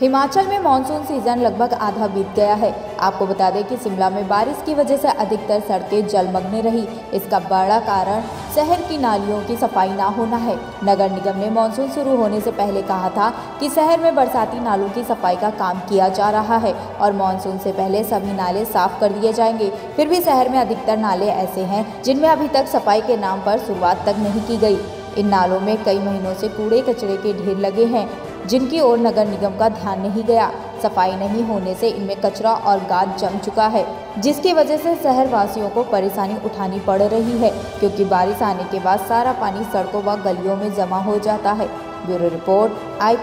हिमाचल में monsoon season लगभग आधा बीत गया है। आपको बता दें कि शिमला में बारिश की वजह से अधिकतर सड़कें जलमग्न रही। इसका बड़ा कारण शहर की नालियों की सफ़ाई ना होना है। नगर निगम ने मानसून शुरू होने से पहले कहा था कि शहर में बरसाती नालों की सफ़ाई का काम किया जा रहा है और मानसून से पहले सभी नाले साफ़ कर दिए जाएँगे। फिर भी शहर में अधिकतर नाले ऐसे हैं जिनमें अभी तक सफ़ाई के नाम पर शुरुआत तक नहीं की गई। इन नालों में कई महीनों से कूड़े कचरे के ढेर लगे हैं। जिनकी ओर नगर निगम का ध्यान नहीं गया। सफ़ाई नहीं होने से इनमें कचरा और गाद जम चुका है, जिसकी वजह से शहर वासियों को परेशानी उठानी पड़ रही है, क्योंकि बारिश आने के बाद सारा पानी सड़कों व गलियों में जमा हो जाता है। ब्यूरो रिपोर्ट आई